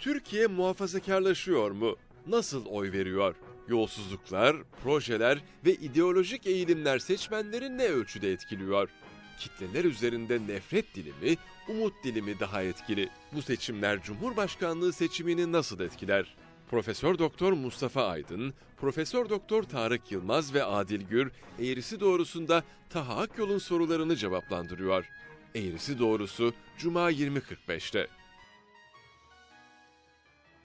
Türkiye muhafazakarlaşıyor mu? Nasıl oy veriyor? Yolsuzluklar, projeler ve ideolojik eğilimler seçmenleri ne ölçüde etkiliyor? Kitleler üzerinde nefret dilimi, umut dilimi daha etkili. Bu seçimler Cumhurbaşkanlığı seçimini nasıl etkiler? Profesör Doktor Mustafa Aydın, Profesör Doktor Tarık Yılmaz ve Adil Gür eğrisi doğrusunda Taha Akyol'un sorularını cevaplandırıyor. Eğrisi doğrusu Cuma 20.45'te.